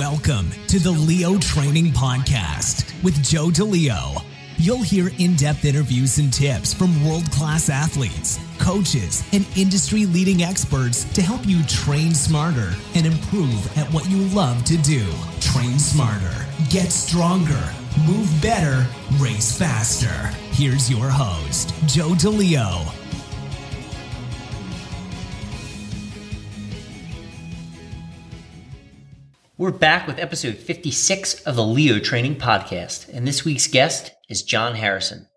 Welcome to the Leo Training Podcast with Joe DeLeo. You'll hear in depth interviews and tips from world class athletes, coaches, and industry leading experts to help you train smarter and improve at what you love to do. Train smarter, get stronger, move better, race faster. Here's your host, Joe DeLeo. We're back with episode 56 of the Leo Training Podcast, and this week's guest is John Harrison.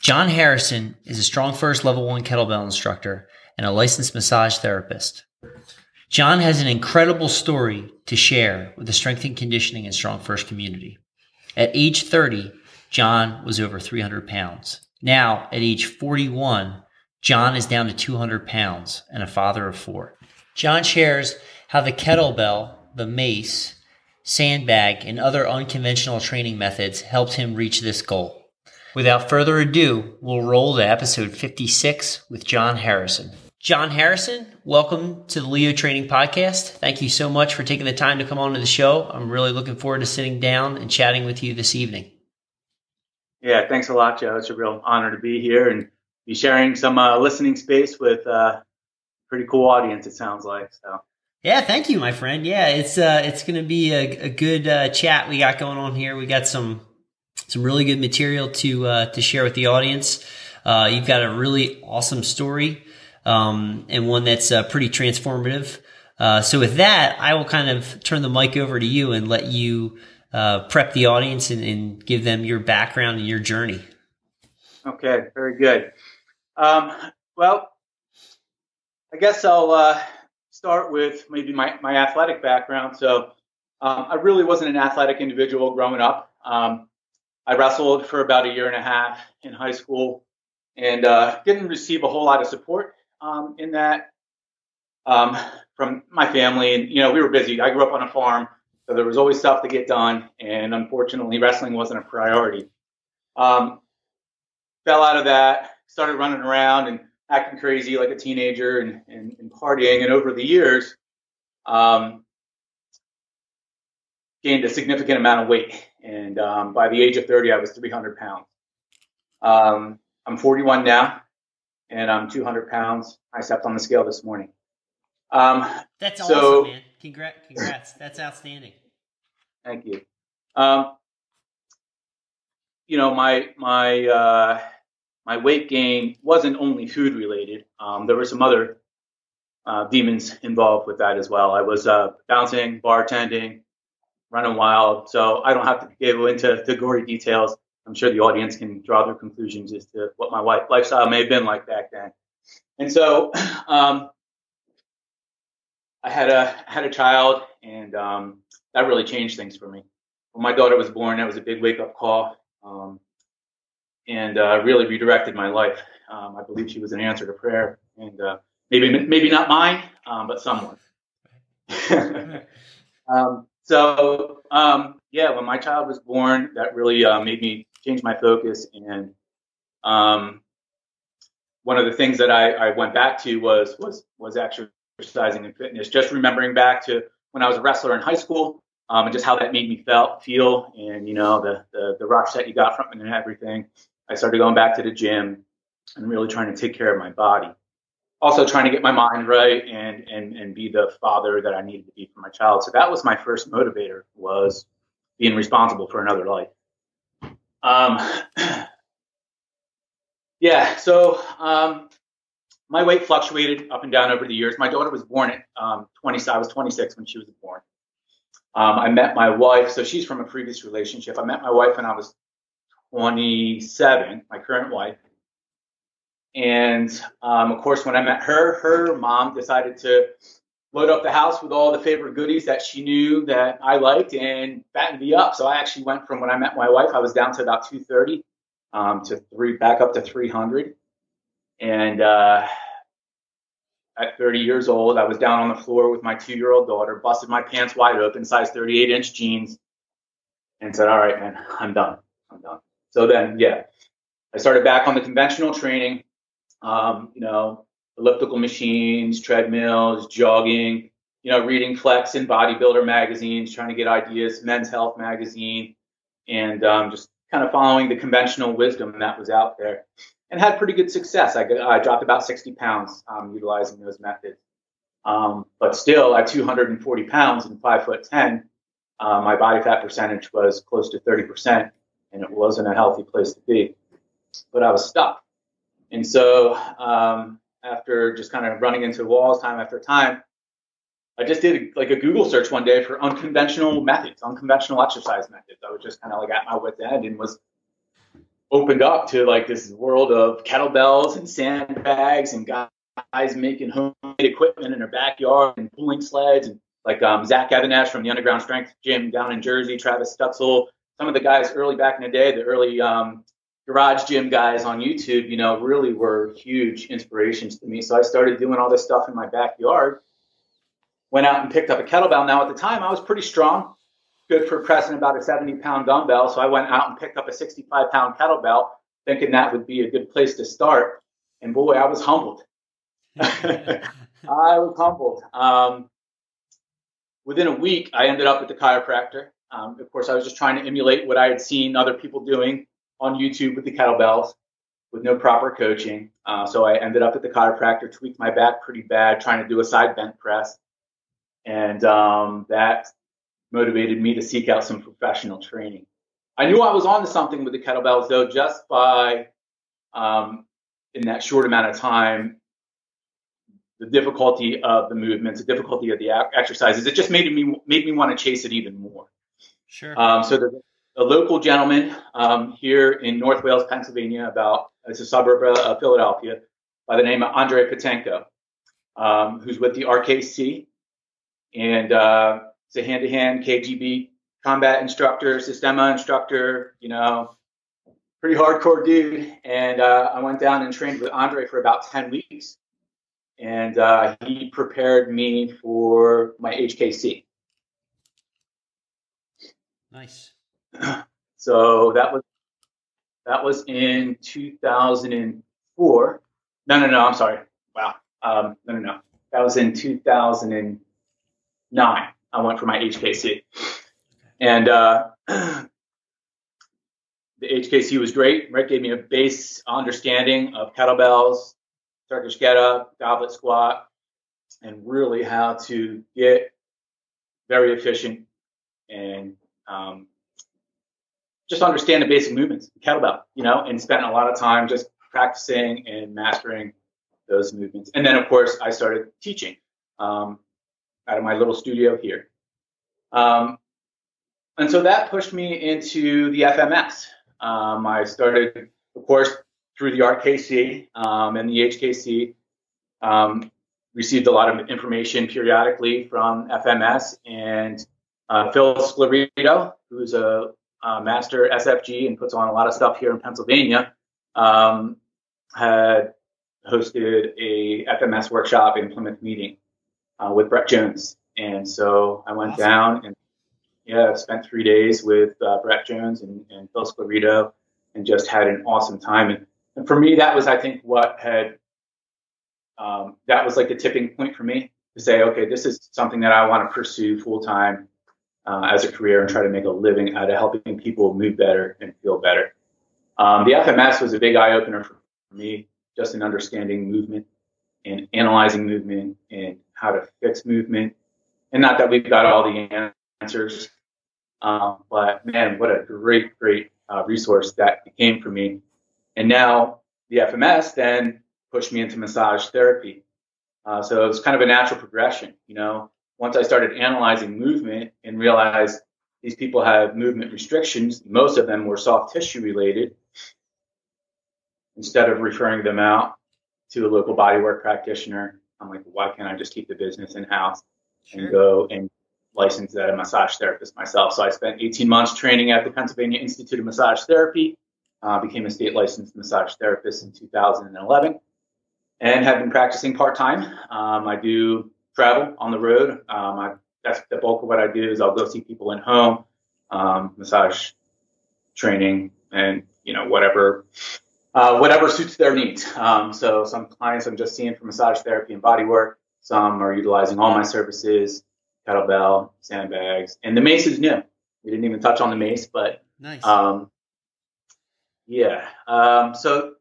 John Harrison is a Strong First Level 1 kettlebell instructor and a licensed massage therapist. John has an incredible story to share with the strength and conditioning and Strong First community. At age 30, John was over 300 pounds. Now, at age 41, John is down to 200 pounds and a father of four. John shares how the kettlebell the mace, sandbag, and other unconventional training methods helped him reach this goal. Without further ado, we'll roll to episode 56 with John Harrison. John Harrison, welcome to the Leo Training Podcast. Thank you so much for taking the time to come on to the show. I'm really looking forward to sitting down and chatting with you this evening. Yeah, thanks a lot, Joe. It's a real honor to be here and be sharing some uh, listening space with a uh, pretty cool audience, it sounds like. So yeah, thank you, my friend. Yeah, it's uh, it's going to be a, a good uh, chat we got going on here. We got some some really good material to uh, to share with the audience. Uh, you've got a really awesome story um, and one that's uh, pretty transformative. Uh, so with that, I will kind of turn the mic over to you and let you uh, prep the audience and, and, give them your background and your journey. Okay, very good. Um, well, I guess I'll uh, start with maybe my, my athletic background. So um, I really wasn't an athletic individual growing up. Um, I wrestled for about a year and a half in high school and uh, didn't receive a whole lot of support um, in that um, from my family. And, you know, we were busy. I grew up on a farm, so there was always stuff to get done. And unfortunately, wrestling wasn't a priority. Um, fell out of that, started running around and acting crazy like a teenager and, and, and partying. And over the years, um, gained a significant amount of weight. And um, by the age of 30, I was 300 pounds. Um, I'm 41 now, and I'm 200 pounds. I stepped on the scale this morning. Um, That's so, awesome, man. Congrats. Congrats. That's outstanding. Thank you. Um, you know, my, my, uh, my weight gain wasn't only food related. Um, there were some other uh, demons involved with that as well. I was uh, bouncing, bartending, running wild. So I don't have to go into the gory details. I'm sure the audience can draw their conclusions as to what my lifestyle may have been like back then. And so um, I had a had a child, and um, that really changed things for me. When my daughter was born, that was a big wake up call. Um, and uh, really redirected my life. Um, I believe she was an answer to prayer, and uh, maybe maybe not mine, um, but someone. um, so um, yeah, when my child was born, that really uh, made me change my focus. And um, one of the things that I, I, went back to was was was exercising and fitness. Just remembering back to when I was a wrestler in high school. Um, and just how that made me felt, feel, and you know the, the the rush that you got from it and everything. I started going back to the gym and really trying to take care of my body. Also trying to get my mind right and, and, and be the father that I needed to be for my child. So that was my first motivator was being responsible for another life. Um, yeah, so um, my weight fluctuated up and down over the years. My daughter was born at um, 20, I was 26 when she was born. Um, I met my wife, so she's from a previous relationship. I met my wife when I was 27, my current wife. And um, of course, when I met her, her mom decided to load up the house with all the favorite goodies that she knew that I liked and fatten me up. So I actually went from when I met my wife, I was down to about 230 um, to three, back up to 300. And uh, at 30 years old, I was down on the floor with my two year old daughter, busted my pants wide open, size 38 inch jeans, and said, All right, man, I'm done. I'm done. So then, yeah, I started back on the conventional training, um, you know, elliptical machines, treadmills, jogging, you know, reading Flex and Bodybuilder magazines, trying to get ideas, Men's Health magazine, and um, just kind of following the conventional wisdom that was out there, and had pretty good success. I, I dropped about 60 pounds um, utilizing those methods. Um, but still, at 240 pounds and five foot 10, uh, my body fat percentage was close to 30%, and it wasn't a healthy place to be. But I was stuck. And so, um, after just kind of running into walls time after time, I just did like a Google search one day for unconventional methods, unconventional exercise methods. I was just kind of like at my wit's end and was opened up to like this world of kettlebells and sandbags and guys making homemade equipment in their backyard and pulling sleds and like um, Zach Even-Esh from the Underground Strength Gym down in Jersey, Travis Stoetzel, some of the guys early back in the day, the early um, garage gym guys on YouTube, you know, really were huge inspirations to me. So I started doing all this stuff in my backyard. Went out and picked up a kettlebell. Now at the time I was pretty strong, good for pressing about a 70 pound dumbbell. So I went out and picked up a 65 pound kettlebell, thinking that would be a good place to start. And boy, I was humbled. I was humbled. Um, within a week, I ended up with the chiropractor. Um, of course, I was just trying to emulate what I had seen other people doing on YouTube with the kettlebells with no proper coaching. Uh, so I ended up at the chiropractor, tweaked my back pretty bad, trying to do a side bent press. And um, that motivated me to seek out some professional training. I knew I was onto something with the kettlebells, though, just by um, in that short amount of time, the difficulty of the movements, the difficulty of the exercises, it just made me made me want to chase it even more. Sure. Um, so the, a local gentleman um, here in North Wales, Pennsylvania, about it's a suburb of Philadelphia, by the name of Andre Patenko, um, who's with the RKC, and uh, it's a hand-to-hand KGB combat instructor, Systema instructor, you know, pretty hardcore dude. And uh, I went down and trained with Andre for about 10 weeks. And uh, he prepared me for my HKC. Nice. So that was that was in 2004. No, no, no. I'm sorry. Wow. Um, no, no, no. That was in 2009. I went for my HKC, and uh, the HKC was great. Right, gave me a base understanding of kettlebells, Turkish get up, goblet squat, and really how to get very efficient and um, just understand the basic movements, kettlebell, you know, and spent a lot of time just practicing and mastering those movements. And then, of course, I started teaching um, out of my little studio here. Um, and so that pushed me into the FMS. Um, I started, of course, through the RKC um, and the HKC. Um, received a lot of information periodically from FMS and uh, Phil Scarito, who's a, a, master SFG and puts on a lot of stuff here in Pennsylvania, um, had hosted a FMS workshop in Plymouth meeting uh, with Brett Jones. And so I went awesome. down and yeah, spent three days with uh, Brett Jones and, and Phil Scarito and just had an awesome time. And, and for me, that was, I think, what had, um, that was like the tipping point for me to say, okay, this is something that I want to pursue full time uh, as a career and try to make a living out of helping people move better and feel better. Um, the FMS was a big eye opener for me, just in understanding movement and analyzing movement and how to fix movement. And not that we've got all the answers, um, but man, what a great, great uh, resource that became for me. And now the FMS then pushed me into massage therapy. Uh, so it was kind of a natural progression, you know once I started analyzing movement and realized these people have movement restrictions, most of them were soft tissue related, instead of referring them out to a local bodywork practitioner, I'm like, why can't I just keep the business in house sure. and go and license as a massage therapist myself? So I spent 18 months training at the Pennsylvania Institute of Massage Therapy, uh, became a state licensed massage therapist in 2011, and have been practicing part time. Um, I do travel on the road. Um, I, that's the bulk of what I do is I'll go see people in home, um, massage training, and you know whatever uh, whatever suits their needs. Um, so some clients I'm just seeing for massage therapy and body work. Some are utilizing all my services, kettlebell, sandbags, and the mace is new. We didn't even touch on the mace, but Nice. um, yeah. Um, so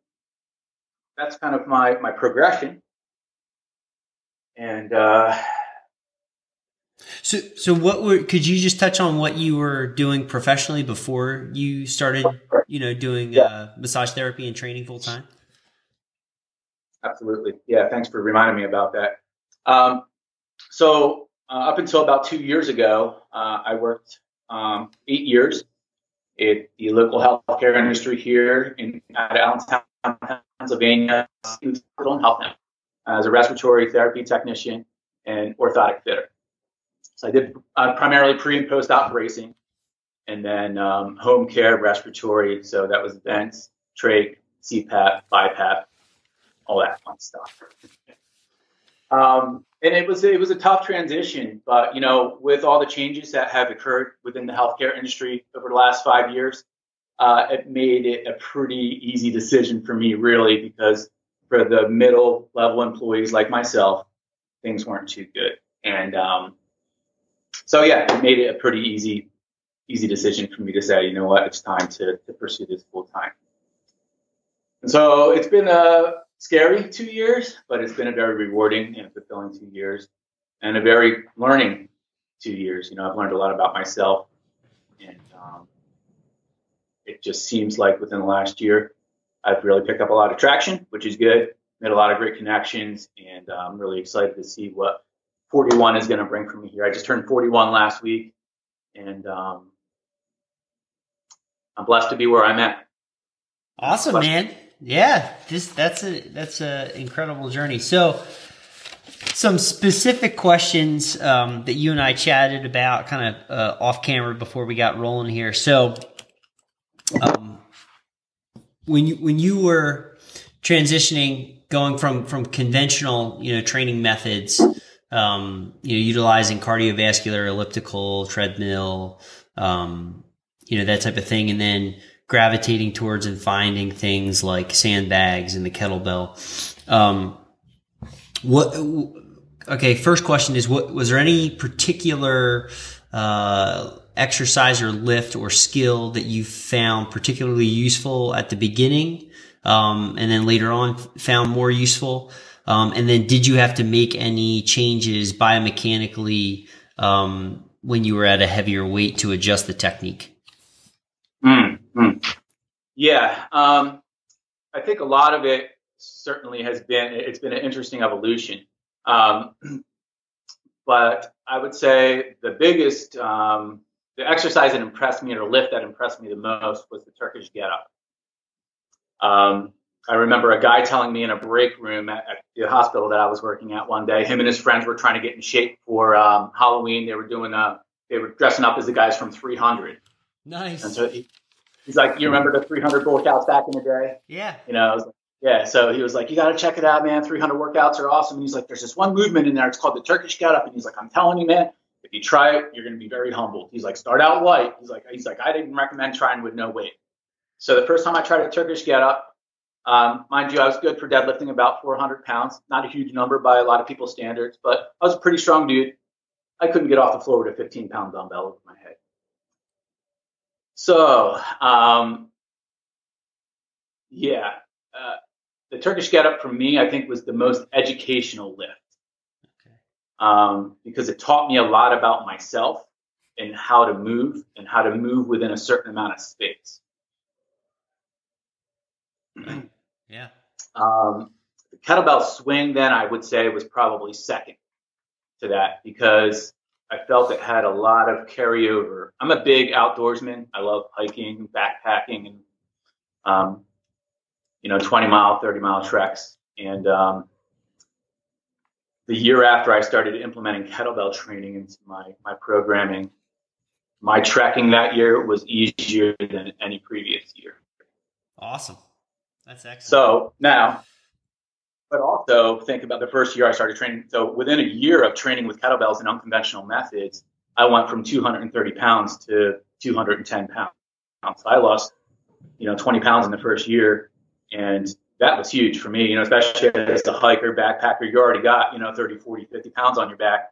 that's kind of my my progression. And uh, so, so what were? Could you just touch on what you were doing professionally before you started? You know, doing Yeah. uh, massage therapy and training full time. Absolutely. Yeah, thanks for reminding me about that. Um, so, uh, up until about two years ago, uh, I worked um, eight years in the local healthcare industry here in out at Allentown, Pennsylvania, Hospital and Health Net, as a respiratory therapy technician and orthotic fitter. So I did uh, primarily pre and post op bracing, and then um, home care respiratory. So that was vents, trach, CPAP, BiPAP, all that fun stuff. Um, and it was it was a tough transition, but you know, with all the changes that have occurred within the healthcare industry over the last five years, uh, it made it a pretty easy decision for me, really, because for the middle level employees like myself, things weren't too good, and um, so yeah, it made it a pretty easy easy decision for me to say, you know what, it's time to, to pursue this full time. And so it's been a scary two years, but it's been a very rewarding and fulfilling two years and a very learning two years. You know, I've learned a lot about myself and um, it just seems like within the last year, I've really picked up a lot of traction, which is good. Made a lot of great connections and uh, I'm really excited to see what 41 is going to bring for me here. I just turned 41 last week and um, I'm blessed to be where I'm at. Awesome, man. Yeah, this that's a that's a incredible journey. So, some specific questions um, that you and I chatted about, kind of uh, off camera before we got rolling here. So, when you when you were transitioning, going from from conventional, you know, training methods, um, you know, utilizing cardiovascular, elliptical, treadmill, um, you know, that type of thing, and then gravitating towards and finding things like sandbags and the kettlebell. Um, what? Okay, first question is: What was there any particular uh, exercise or lift or skill that you found particularly useful at the beginning, um, and then later on found more useful? Um, and then, did you have to make any changes biomechanically um, when you were at a heavier weight to adjust the technique? Mm, mm. Yeah, um, I think a lot of it certainly has been it's been an interesting evolution. Um, but I would say the biggest um, the exercise that impressed me or lift that impressed me the most was the Turkish get up. Um, I remember a guy telling me in a break room at, at, the hospital that I was working at one day. Him and his friends were trying to get in shape for um, Halloween. They were doing a they were dressing up as the guys from 300. Nice. And so he, he's like, "You remember the 300 workouts back in the day?" Yeah. You know, I was like, yeah. So he was like, "You got to check it out, man. 300 workouts are awesome." And he's like, "There's this one movement in there. It's called the Turkish get up." And he's like, "I'm telling you, man, you try it, you're going to be very humbled." He's like, "Start out light." He's like, "He's like, I didn't recommend trying with no weight." So the first time I tried a Turkish get up, um, mind you, I was good for deadlifting about 400 pounds. Not a huge number by a lot of people's standards, but I was a pretty strong dude. I couldn't get off the floor with a 15 pound dumbbell over my head. So, um, yeah, uh, the Turkish get up for me, I think, was the most educational lift. Um, because it taught me a lot about myself and how to move and how to move within a certain amount of space. Yeah. Um, the kettlebell swing, then I would say was probably second to that because I felt it had a lot of carryover. I'm a big outdoorsman. I love hiking, backpacking, and um, you know, 20 mile, 30 mile treks. And um, the year after I started implementing kettlebell training into my my programming, my tracking that year was easier than any previous year. Awesome. That's excellent. So now, but also think about the first year I started training. So within a year of training with kettlebells and unconventional methods, I went from 230 pounds to 210 pounds. I lost, you know, 20 pounds in the first year, and that was huge for me, you know, especially as a hiker, backpacker, you already got, you know, 30, 40, 50 pounds on your back.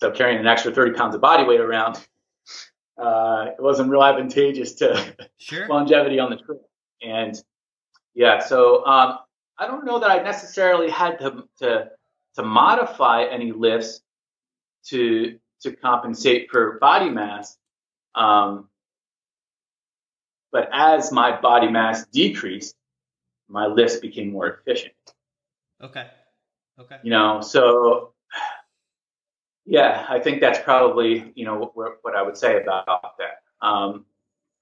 So carrying an extra 30 pounds of body weight around, uh, it wasn't real advantageous to Sure. longevity on the trip. And yeah, so um, I don't know that I necessarily had to, to to modify any lifts to to compensate for body mass. Um, but as my body mass decreased, my list became more efficient. Okay. Okay. You know, so yeah, I think that's probably you know what, what I would say about that. Um,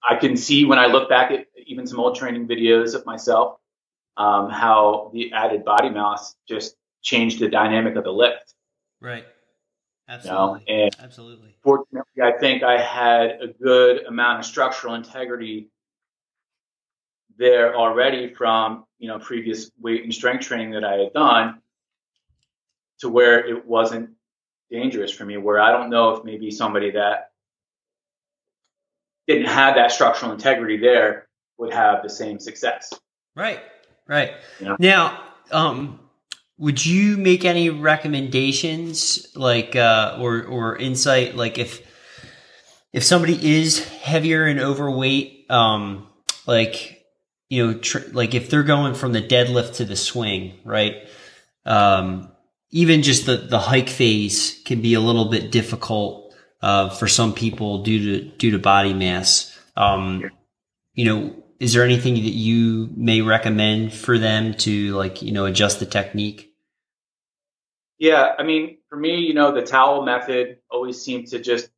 I can see when I look back at even some old training videos of myself, um, how the added body mass just changed the dynamic of the lift. Right. You know, Absolutely. and Absolutely. fortunately, I think I had a good amount of structural integrity there already from you know previous weight and strength training that I had done, to where it wasn't dangerous for me. Where I don't know if maybe somebody that didn't have that structural integrity there would have the same success. Right. Right. Yeah. Now, um, would you make any recommendations, like, uh, or or insight, like if if somebody is heavier and overweight, um, like you know, tr- like if they're going from the deadlift to the swing, right? Um, even just the the hike phase can be a little bit difficult uh, for some people due to due to body mass. Um, you know, is there anything that you may recommend for them to like you know adjust the technique? Yeah, I mean, for me, you know, the towel method always seemed to just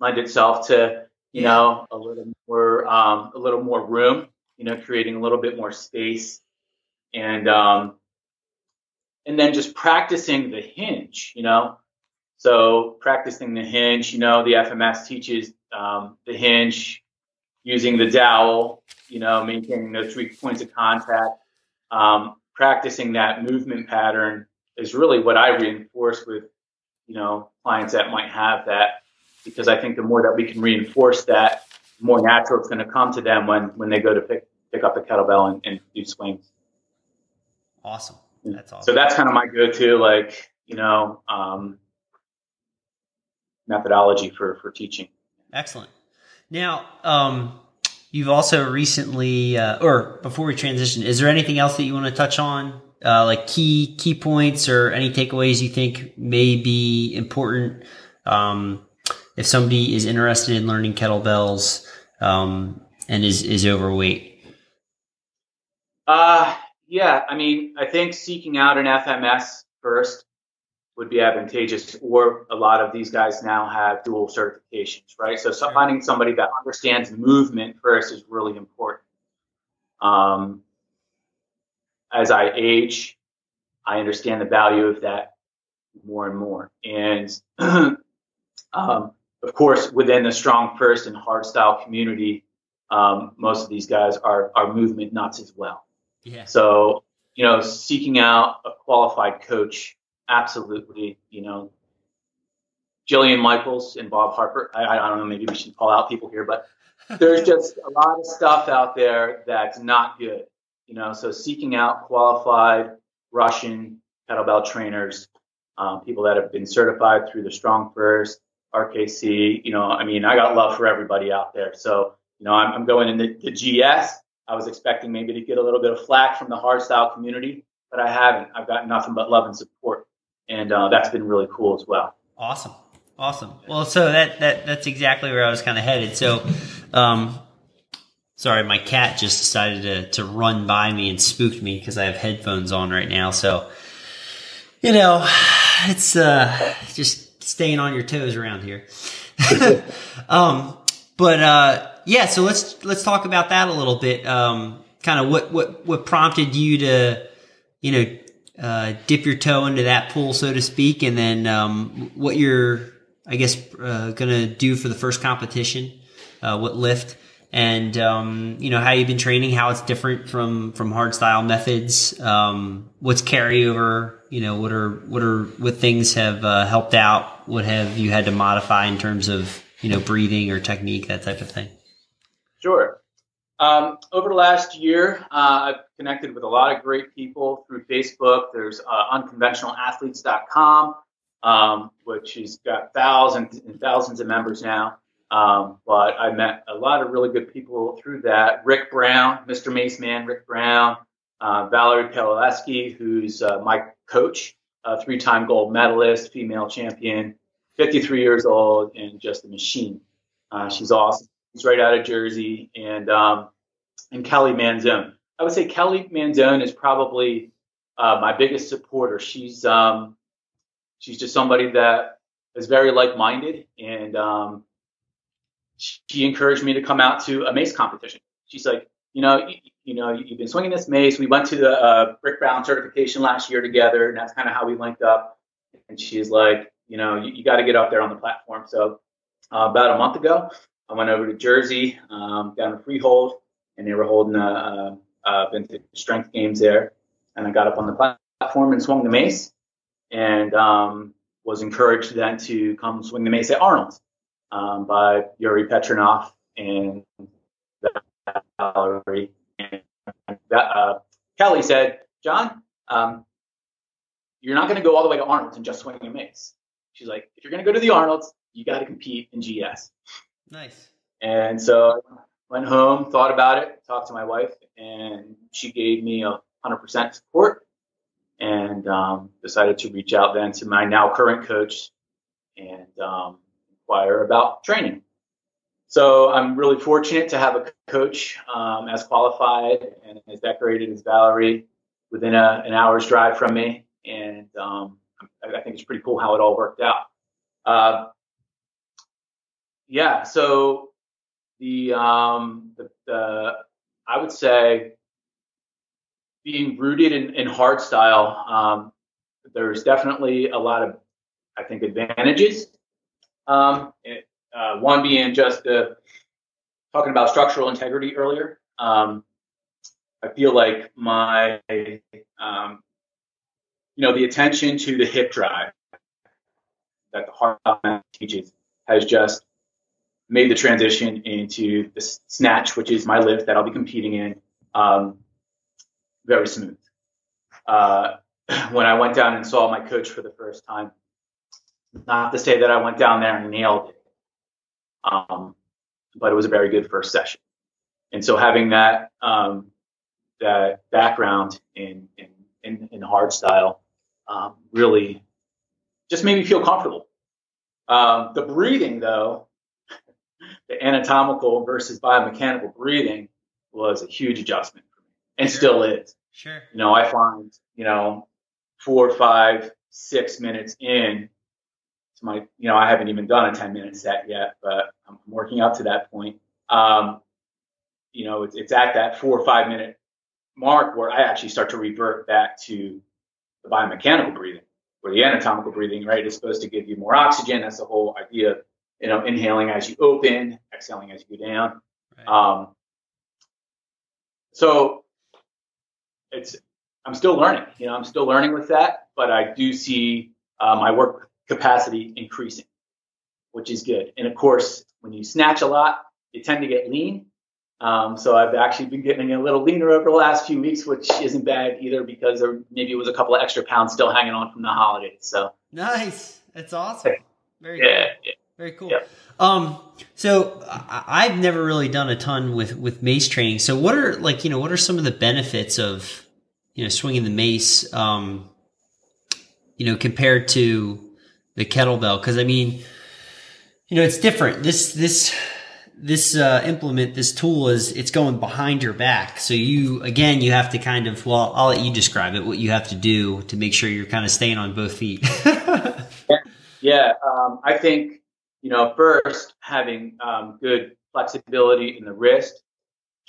lend itself to, you Yeah. know, a little more, um, a little more room, you know, creating a little bit more space, and um, and then just practicing the hinge, you know. So practicing the hinge, you know, the FMS teaches um, the hinge using the dowel, you know, maintaining those three points of contact, um, practicing that movement pattern is really what I reinforce with, you know, clients that might have that, because I think the more that we can reinforce that, more natural it's going to come to them when when they go to pick pick up the kettlebell and, and do swings. Awesome. That's awesome. So that's kind of my go-to, like you know, um, methodology for for teaching. Excellent. Now, um, you've also recently, uh, or before we transition, is there anything else that you want to touch on, uh, like key key points or any takeaways you think may be important um, if somebody is interested in learning kettlebells um, and is is overweight? Uh, yeah, I mean, I think seeking out an FMS first would be advantageous, or a lot of these guys now have dual certifications, right? So, so finding somebody that understands movement first is really important. Um, as I age, I understand the value of that more and more. And um, of course, within the strong first and hard style community, um, most of these guys are, are movement nuts as well. Yeah. So, you know, seeking out a qualified coach, absolutely, you know, Jillian Michaels and Bob Harper. I, I don't know, maybe we should call out people here, but there's just a lot of stuff out there that's not good, you know, so seeking out qualified Russian kettlebell trainers, um, people that have been certified through the Strong First, RKC, you know, I mean, I got love for everybody out there. So, you know, I'm, I'm going in the, GS. I was expecting maybe to get a little bit of flack from the hard style community, but I haven't. I've got nothing but love and support. And uh, that's been really cool as well. Awesome. Awesome. Well, so that, that, that's exactly where I was kind of headed. So, um, sorry, my cat just decided to, to run by me and spooked me because I have headphones on right now. So, you know, it's, uh, just staying on your toes around here. um, but, uh, yeah, so let's, let's talk about that a little bit. Um, kind of what, what, what prompted you to, you know, uh, dip your toe into that pool, so to speak, and then um, what you're, I guess, uh, gonna do for the first competition, uh, what lift, and um, you know how you've been training, how it's different from from hard style methods, um, what's carryover, you know, what are what are what things have uh, helped out, what have you had to modify in terms of you know breathing or technique, that type of thing. Sure. Um, over the last year, uh, I've connected with a lot of great people through Facebook. There's uh, unconventionalathletes.com, um, which has got thousands and thousands of members now. Um, but I met a lot of really good people through that. Rik Brown, Mr. Mace Man, Rik Brown, uh, Valerie Pawlowski, who's uh, my coach, a three-time gold medalist, female champion, 53 years old, and just a machine. Uh, she's awesome. She's right out of Jersey, and um, and Kelly Manzone. I would say Kelly Manzone is probably uh, my biggest supporter. She's um, she's just somebody that is very like-minded, and um, she encouraged me to come out to a mace competition. She's like, you know, you, you know, you've been swinging this mace. We went to the uh, Rik Brown certification last year together, and that's kind of how we linked up. And she's like, you know, you, you got to get up there on the platform. So uh, about a month ago, I went over to Jersey, um, down to Freehold, and they were holding a, a, a vintage strength games there. And I got up on the platform and swung the mace, and um, was encouraged then to come swing the mace at Arnold's um, by Yuri Petronov and Valerie. And uh, Kelly said, John, um, you're not going to go all the way to Arnold's and just swing a mace. She's like, if you're going to go to the Arnold's, you got to compete in GS. Nice. And so I went home, thought about it, talked to my wife, and she gave me a 100% support and um, decided to reach out then to my now current coach and um, inquire about training. So I'm really fortunate to have a coach um, as qualified and as decorated as Valerie within a, an hour's drive from me. And um, I, think it's pretty cool how it all worked out. Uh, yeah, so the, um, the, the, I would say being rooted in, in hard style, um, there's definitely a lot of, I think, advantages. Um, it, uh, one being just uh, talking about structural integrity earlier. Um, I feel like my, um, you know, the attention to the hip drive that the hard teaches has just made the transition into the snatch, which is my lift that I'll be competing in, um, very smooth. Uh, when I went down and saw my coach for the first time, not to say that I went down there and nailed it, um, but it was a very good first session. And so having that um, that background in in, in, in hard style um, really just made me feel comfortable. Um, the breathing, though, the anatomical versus biomechanical breathing was a huge adjustment for me and sure. still is. Sure. You know, I find, you know, four, five, six minutes in to my, you know, I haven't even done a 10 minute set yet, but I'm working up to that point. Um, you know, it's, it's at that four or five minute mark where I actually start to revert back to the biomechanical breathing, or the anatomical breathing, right, is supposed to give you more oxygen. That's the whole idea you know, inhaling as you open, exhaling as you go down. Right. Um, so it's, I'm still learning, you know, I'm still learning with that, but I do see uh, my work capacity increasing, which is good. And of course, when you snatch a lot, you tend to get lean. Um, so I've actually been getting a little leaner over the last few weeks, which isn't bad either because there, maybe it was a couple of extra pounds still hanging on from the holidays. So nice. That's awesome. Very yeah, cool. yeah. Very cool. Yeah. Um, so I've never really done a ton with, with mace training. So what are like, you know, what are some of the benefits of, you know, swinging the mace, um, you know, compared to the kettlebell? Cause I mean, you know, it's different. This, this, this uh, implement, this tool is it's going behind your back. So you again, you have to kind of well, I'll let you describe it. What you have to do to make sure you're kind of staying on both feet. yeah. Um, I think you know, first having um, good flexibility in the wrist,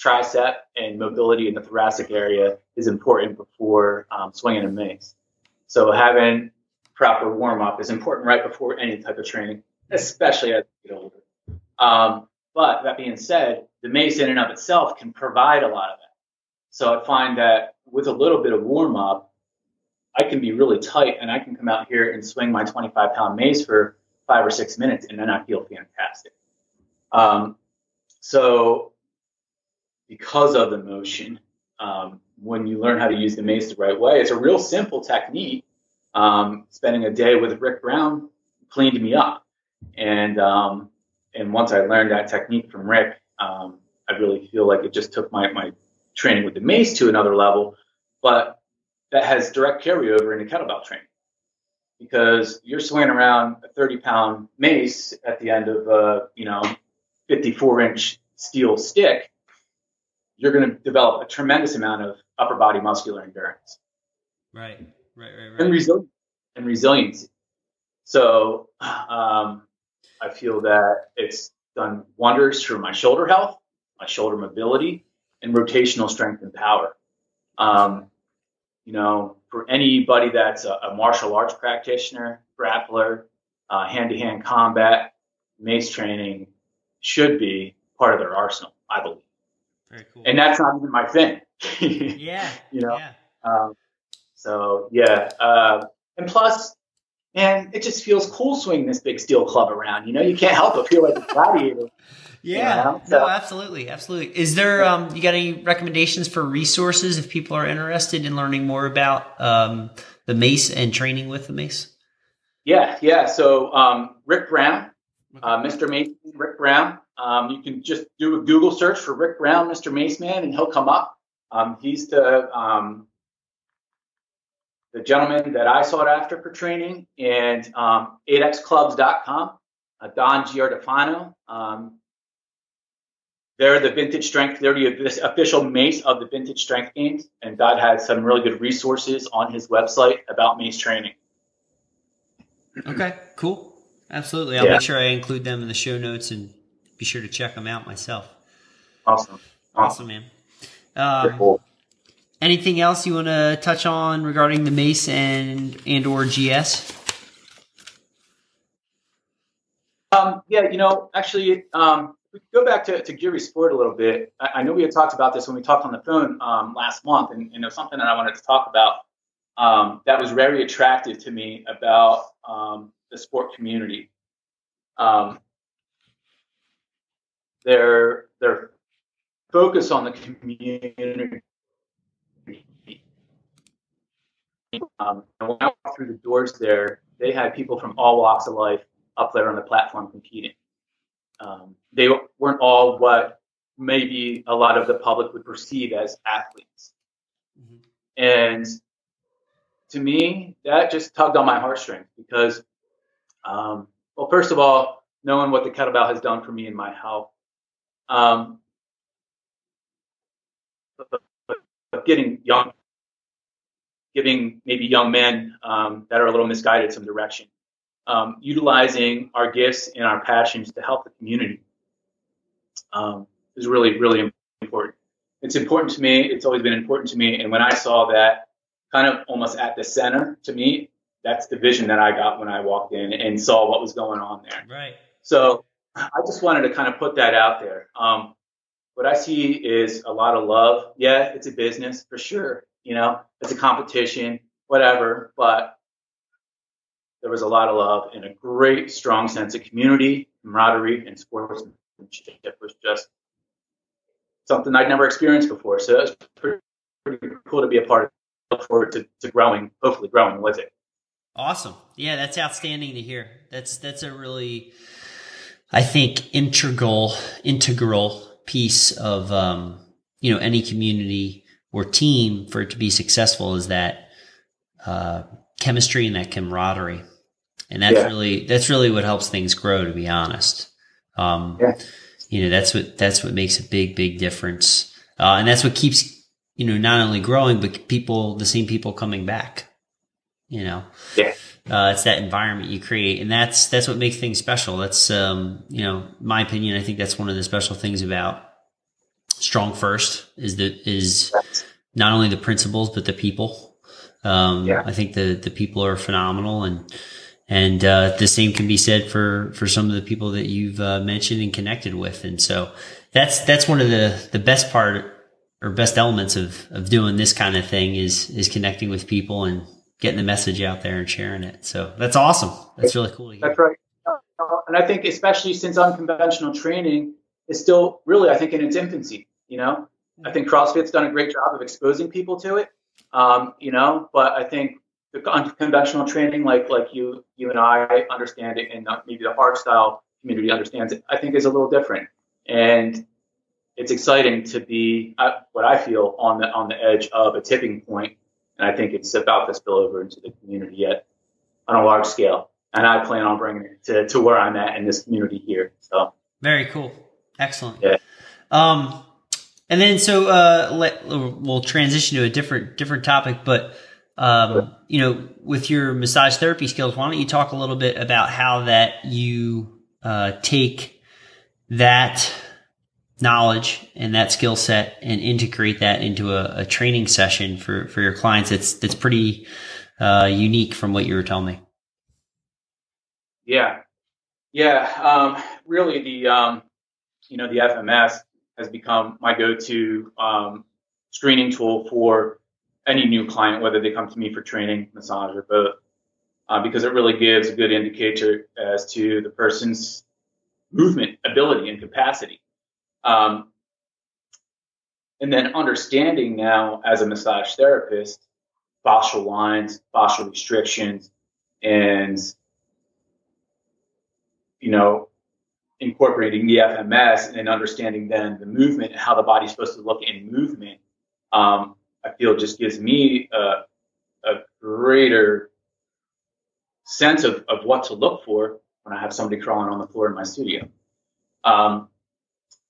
tricep, and mobility in the thoracic area is important before um, swinging a mace. So having proper warm up is important right before any type of training, especially as you get older. Um, but that being said, the mace in and of itself can provide a lot of that. So I find that with a little bit of warm up, I can be really tight and I can come out here and swing my 25 pound mace for five or six minutes, and then I feel fantastic. Um, so because of the motion. Um, when you learn how to use the mace the right way, it's a real simple technique. Um, spending a day with Rik Brown cleaned me up, and um, and once I learned that technique from Rik, um, I really feel like it just took my my training with the mace to another level. But that has direct carryover into kettlebell training. Because you're swinging around a 30 pound mace at the end of a you know 54 inch steel stick you're going to develop a tremendous amount of upper body muscular endurance. Right right right right. And, resilience and resiliency. So um, i feel that it's done wonders for my shoulder health my shoulder mobility and rotational strength and power um, you know for anybody that's a, a martial arts practitioner, grappler, uh, hand-to-hand combat, mace training should be part of their arsenal, I believe. Very cool. And that's not even my thing. yeah. you know. Yeah. Um, so yeah, uh, and plus, man, it just feels cool swinging this big steel club around. You know, you can't help but feel like a gladiator. Yeah, so, no, absolutely, absolutely. Is there um, you got any recommendations for resources if people are interested in learning more about um, the mace and training with the mace? Yeah, yeah. So um, Rik Brown, uh, Mr. Mace, Rik Brown. Um, you can just do a Google search for Rik Brown, Mr. Maceman, and he'll come up. Um, he's the um, the gentleman that I sought after for training, and um, 8xclubs.com. Uh, Don Giardafino. Um, they're the vintage strength. They're the official mace of the vintage strength games, and Dodd has some really good resources on his website about mace training. Okay, cool. Absolutely. I'll yeah. make sure I include them in the show notes and be sure to check them out myself. Awesome. Awesome, man. Um, cool. Anything else you want to touch on regarding the mace and and or GS? Um, yeah, you know, actually, um, we go back to, to Girevoy Sport a little bit. I, I, know we had talked about this when we talked on the phone um, last month, and, and, it was something that I wanted to talk about um, that was very attractive to me about um, the sport community. Um, their their focus on the community. Um, and when I walked through the doors there, they had people from all walks of life up there on the platform competing um, they weren't all what maybe a lot of the public would perceive as athletes. Mm-hmm. And to me, that just tugged on my heartstrings because, um, well, first of all, knowing what the kettlebell has done for me in my health, um, getting young, giving maybe young men um, that are a little misguided some direction um, utilizing our gifts and our passions to help the community um, is really, really important. It's important to me. It's always been important to me. And when I saw that kind of almost at the center to me, that's the vision that I got when I walked in and saw what was going on there. Right. So I just wanted to kind of put that out there. Um, what I see is a lot of love. Yeah, it's a business for sure. You know, it's a competition, whatever. But there was a lot of love and a great, strong sense of community, camaraderie, and sportsmanship. It was just something I'd never experienced before. So it was pretty, pretty cool to be a part of. Look forward to, to growing, hopefully growing with it. Awesome. Yeah, that's outstanding to hear. That's that's a really, I think, integral integral piece of um, you know any community or team for it to be successful is that uh, chemistry and that camaraderie and that's yeah. really that's really what helps things grow. To be honest, um, yeah. you know that's what that's what makes a big big difference, uh, and that's what keeps you know not only growing but people the same people coming back. You know, yeah. Uh, it's that environment you create, and that's that's what makes things special. That's um, you know, my opinion. I think that's one of the special things about Strong First is that is not only the principles but the people. Um, yeah. I think the the people are phenomenal, and and uh, the same can be said for for some of the people that you've uh, mentioned and connected with. And so that's that's one of the the best part or best elements of of doing this kind of thing is is connecting with people and getting the message out there and sharing it. So that's awesome. That's really cool. That's right. And I think especially since unconventional training is still really I think in its infancy. You know, I think CrossFit's done a great job of exposing people to it. Um, you know, but I think the unconventional training, like like you you and I understand it, and maybe the hard style community understands it, I think is a little different. And it's exciting to be uh, what I feel on the on the edge of a tipping point. point, and I think it's about to spill over into the community yet on a large scale. And I plan on bringing it to, to where I'm at in this community here. So very cool, excellent. Yeah. Um, and then so uh, let we'll transition to a different different topic, but um, you know, with your massage therapy skills, why don't you talk a little bit about how that you uh, take that knowledge and that skill set and integrate that into a, a, training session for, for your clients that's that's pretty uh, unique from what you were telling me. Yeah, yeah. Um, really, the um, you know the FMS has become my go-to um, screening tool for any new client, whether they come to me for training, massage, or both, uh, because it really gives a good indicator as to the person's movement ability and capacity. Um, and then understanding now as a massage therapist, fascial lines, fascial restrictions, and, you know, incorporating the FMS and understanding then the movement and how the body's supposed to look in movement, um, I feel just gives me a, a greater sense of, of what to look for when I have somebody crawling on the floor in my studio. Um,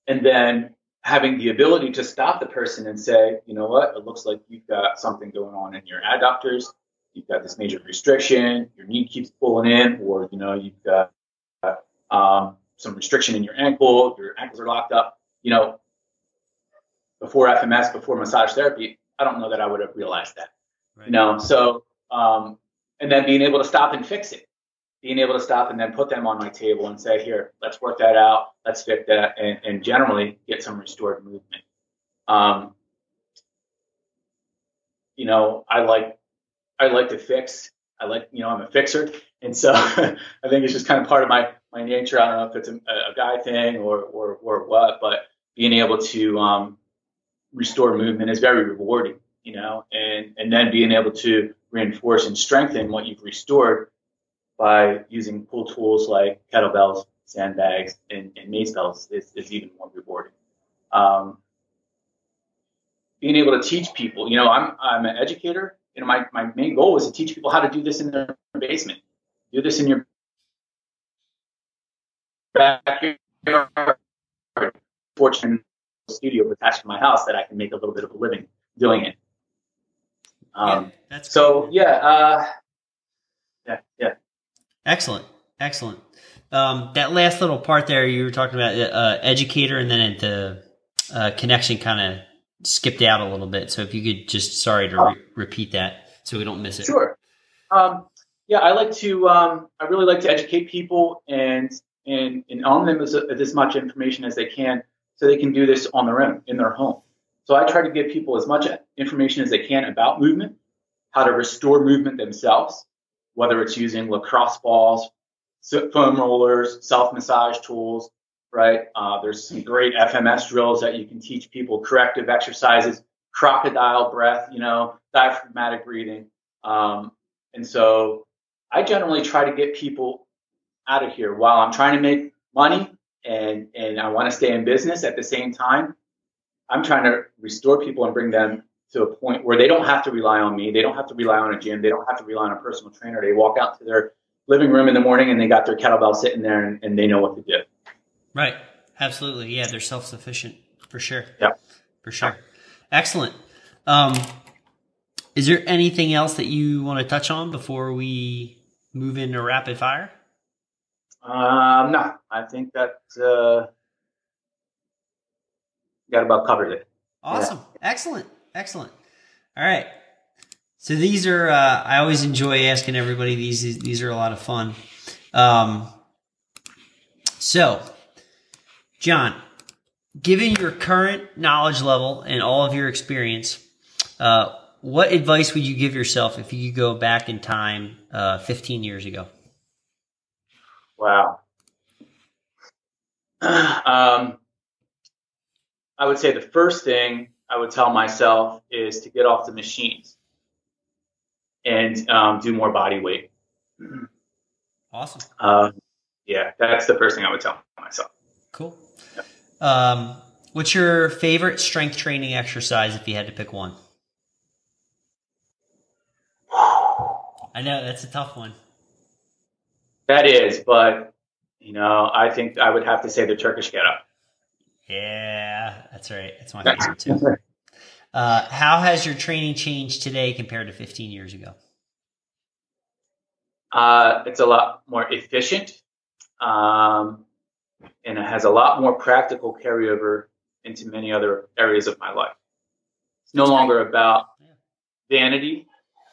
and then having the ability to stop the person and say, you know what, it looks like you've got something going on in your adductors. You've got this major restriction. Your knee keeps pulling in, or you know you've got um, some restriction in your ankle. Your ankles are locked up. You know, before FMS, before massage therapy, I don't know that I would have realized that. Right. You know, so um, and then being able to stop and fix it being able to stop and then put them on my table and say, here, let's work that out, let's fix that, and, and generally get some restored movement. Um, you know, I like I like to fix. I like, you know, I'm a fixer, and so I think it's just kind of part of my my nature. I don't know if it's a, a guy thing or or or what, but being able to um, restore movement is very rewarding, you know, and and then being able to reinforce and strengthen what you've restored by using cool tools like kettlebells, sandbags, and, and belts is, is even more rewarding. Um, being able to teach people, you know, I'm, I'm an educator. You know, my, my main goal is to teach people how to do this in their basement, do this in your backyard. Fortunate studio attached to my house that I can make a little bit of a living doing it. Um, yeah, so yeah, uh, yeah, yeah. Excellent, excellent. Um, that last little part there, you were talking about uh, educator, and then the uh, connection kind of skipped out a little bit. So if you could just, sorry to re- repeat that, so we don't miss it. Sure. Um, yeah, I like to. Um, I really like to educate people and and and own them as, as much information as they can, so they can do this on their own in their home. So I try to give people as much information as they can about movement, how to restore movement themselves, whether it's using lacrosse balls, foam rollers, self massage tools, right? Uh, there's some great FMS drills that you can teach people, corrective exercises, crocodile breath, you know, diaphragmatic breathing. Um, and so I generally try to get people out of here while I'm trying to make money and, and I want to stay in business at the same time. I'm trying to restore people and bring them to a point where they don't have to rely on me. They don't have to rely on a gym. They don't have to rely on a personal trainer. They walk out to their living room in the morning and they got their kettlebell sitting there and, and they know what to do. Right. Absolutely. Yeah. They're self sufficient for sure. Yeah. For sure. Excellent. Um, is there anything else that you want to touch on before we move into rapid fire? Um, no, I think that uh, got about covered it. Awesome. Yeah. Excellent. Excellent. All right. So these are uh, I always enjoy asking everybody these. These are a lot of fun. Um, so, John, given your current knowledge level and all of your experience, uh, what advice would you give yourself if you could go back in time uh, 15 years ago? Wow. Um, I would say the first thing I would tell myself is to get off the machines and um, do more body weight. Awesome. Uh, yeah, that's the first thing I would tell myself. Cool. Um, what's your favorite strength training exercise if you had to pick one? I know that's a tough one. That is, but you know, I think I would have to say the Turkish get up. Yeah, that's right. That's my favorite too. Uh, how has your training changed today compared to 15 years ago? Uh, it's a lot more efficient, um, and it has a lot more practical carryover into many other areas of my life. It's no longer about vanity,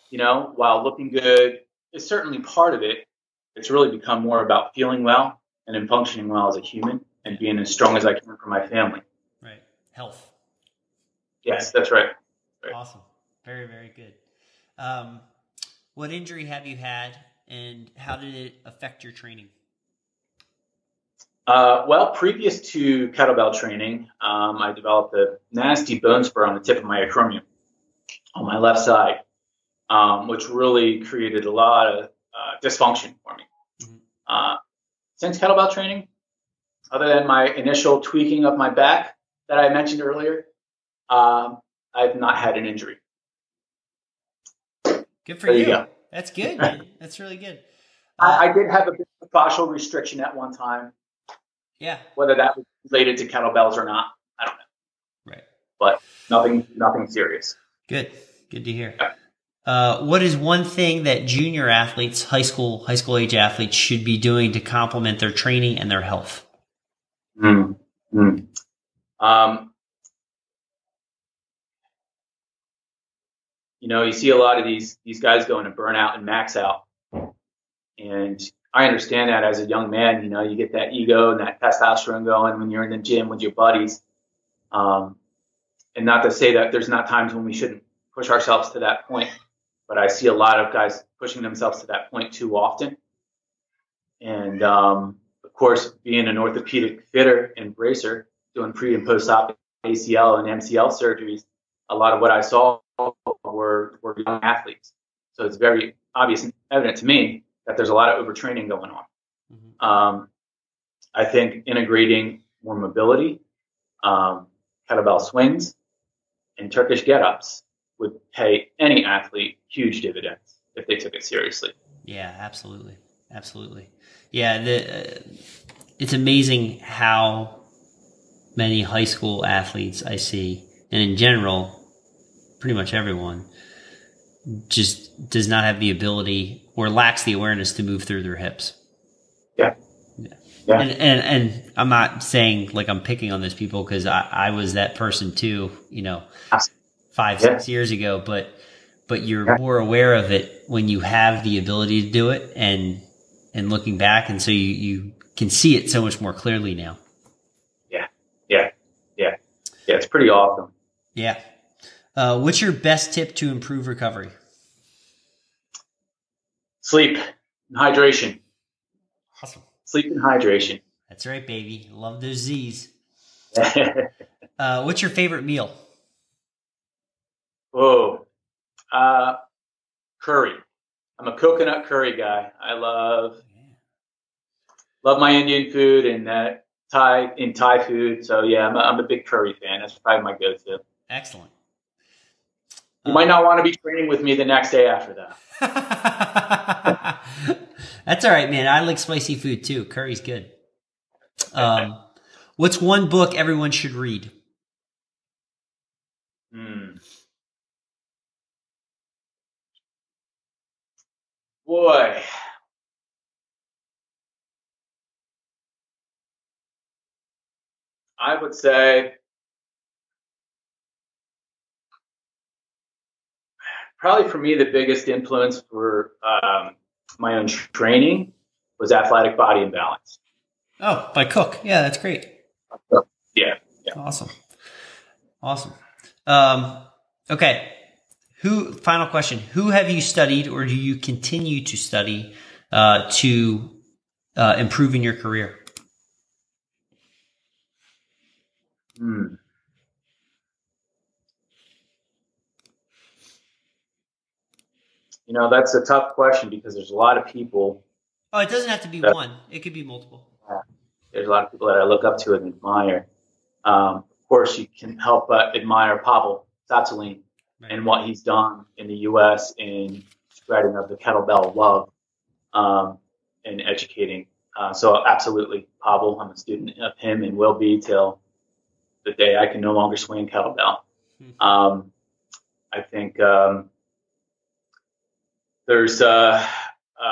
you know, while looking good is certainly part of it. It's really become more about feeling well and then functioning well as a human and being as strong as I can for my family. Right. Health. Yes, that's right. right. Awesome. Very, very good. Um, what injury have you had and how did it affect your training? Uh, well, previous to kettlebell training, um, I developed a nasty bone spur on the tip of my acromion on my left side, um, which really created a lot of uh, dysfunction for me. Mm-hmm. Uh, since kettlebell training, other than my initial tweaking of my back that I mentioned earlier, um, I've not had an injury. Good for there you. you. That's good. That's really good. Uh, I, I, did have a bit of fascial restriction at one time. Yeah. Whether that was related to kettlebells or not, I don't know. Right. But nothing, nothing serious. Good. Good to hear. Yeah. Uh, what is one thing that junior athletes, high school, high school age athletes should be doing to complement their training and their health? Mm, mm. Um, you know, you see a lot of these these guys going to burn out and max out, and I understand that as a young man. You know, you get that ego and that testosterone going when you're in the gym with your buddies. Um, and not to say that there's not times when we shouldn't push ourselves to that point, but I see a lot of guys pushing themselves to that point too often. And um, of course, being an orthopedic fitter and bracer, doing pre and post op ACL and MCL surgeries, a lot of what I saw were, were young athletes. So it's very obvious and evident to me that there's a lot of overtraining going on. Mm-hmm. Um, I think integrating more mobility, um, kettlebell swings, and Turkish get-ups would pay any athlete huge dividends if they took it seriously. Yeah, absolutely, absolutely. Yeah, the, uh, it's amazing how many high school athletes I see, and in general, pretty much everyone just does not have the ability or lacks the awareness to move through their hips. Yeah. Yeah. yeah. And, and, and I'm not saying like I'm picking on those people because I, I was that person too, you know, five, yeah. six years ago, but, but you're yeah. more aware of it when you have the ability to do it and, and looking back. And so you, you can see it so much more clearly now. Yeah. Yeah. Yeah. Yeah. It's pretty awesome. Yeah. Uh, what's your best tip to improve recovery? Sleep and hydration. Awesome. Sleep and hydration. That's right, baby. Love those Z's. uh, what's your favorite meal? Oh, uh, curry. I'm a coconut curry guy. I love love my Indian food and that Thai in Thai food. So yeah, I'm a, I'm a big curry fan. That's probably my go-to. Excellent. You might not want to be training with me the next day after that. That's all right, man. I like spicy food too. Curry's good. Um, what's one book everyone should read? Hmm. Boy. I would say probably for me, the biggest influence for um, my own training was athletic body in balance. Oh, by Cook. Yeah, that's great. Yeah. yeah. Awesome. Awesome. Um, okay. Who? Final question: Who have you studied, or do you continue to study uh, to uh, improve in your career? Hmm. You know, that's a tough question because there's a lot of people. Oh, it doesn't have to be that, one. It could be multiple. Yeah, there's a lot of people that I look up to and admire. Um, of course, you can help but admire Pavel Tsatsouline right. and what he's done in the U.S. in spreading of the kettlebell love um, and educating. Uh, so absolutely, Pavel, I'm a student of him and will be till the day I can no longer swing kettlebell. Mm-hmm. Um, I think um, there's a, a,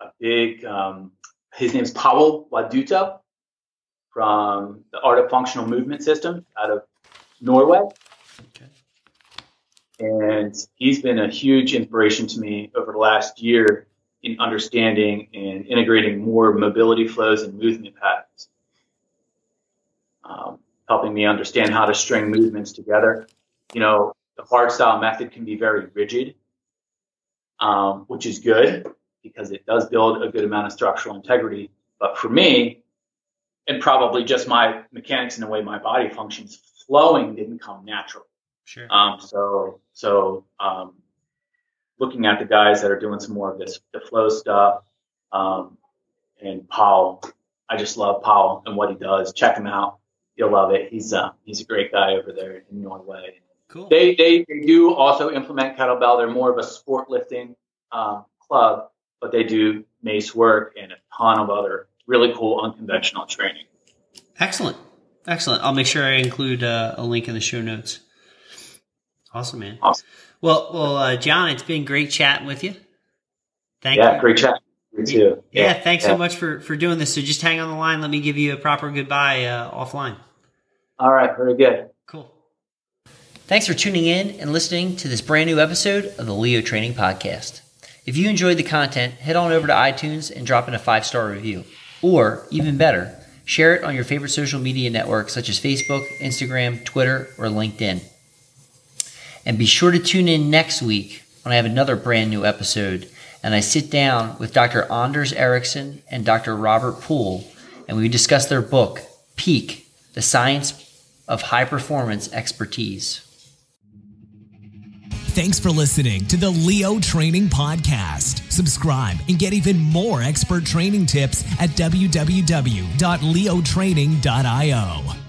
a big, um, his name's Pavel Waduto from the Art of Functional Movement System out of Norway. Okay. And he's been a huge inspiration to me over the last year in understanding and integrating more mobility flows and movement patterns. Um, helping me understand how to string movements together. You know, the hard style method can be very rigid, um, which is good because it does build a good amount of structural integrity. But for me, and probably just my mechanics and the way my body functions, flowing didn't come natural. Sure. Um, so, so um, looking at the guys that are doing some more of this, the flow stuff, um, and Paul, I just love Paul and what he does. Check him out you'll love it. He's uh, he's a great guy over there in Norway. Cool. They, they they do also implement kettlebell. They're more of a sport lifting um, club, but they do mace work and a ton of other really cool unconventional training. Excellent, excellent. I'll make sure I include uh, a link in the show notes. Awesome, man. Awesome. Well, well, uh, John, it's been great chatting with you. Thank yeah, you. Yeah, great chat. You too. Yeah, yeah thanks yeah. so much for for doing this. So just hang on the line. Let me give you a proper goodbye uh, offline. All right, very good. Cool. Thanks for tuning in and listening to this brand new episode of the Leo Training Podcast. If you enjoyed the content, head on over to iTunes and drop in a five star review. Or, even better, share it on your favorite social media networks such as Facebook, Instagram, Twitter, or LinkedIn. And be sure to tune in next week when I have another brand new episode and I sit down with Dr. Anders Ericsson and Dr. Robert Pool and we discuss their book, Peak The Science of high performance expertise. Thanks for listening to the Leo Training Podcast. Subscribe and get even more expert training tips at www.leotraining.io.